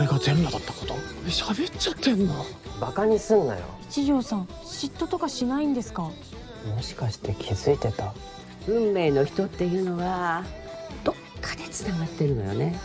俺が全裸だったこと？喋っちゃってんの？バカにすんなよ。一条さん嫉妬とかしないんですか？もしかして気づいてた？運命の人っていうのはどっかでつながってるのよね。